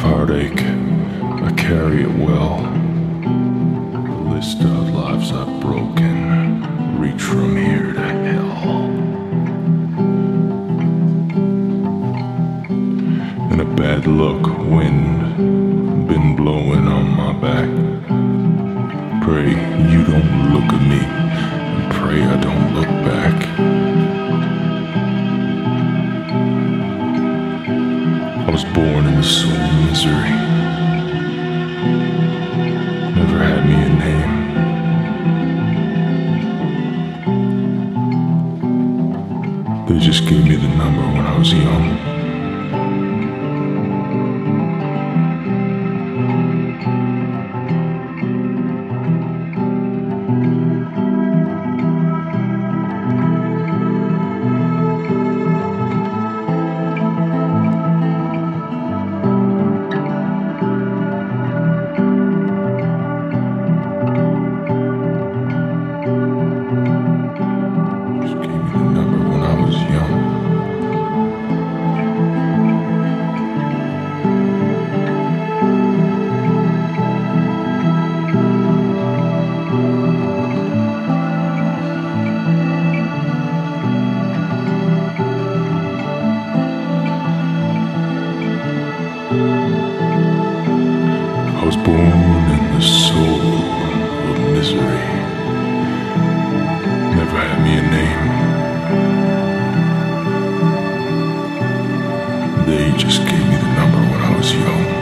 heartache. I carry it well. The list of lives I've broken reach from here to hell. And a bad luck wind been blowing on my back. Pray you don't look at me, and pray I don't look back. I was born in the soul of misery. Never had me a name. They just gave me the number when I was young. was born in the soul of misery. Never had me a name. They just gave me the number when I was young.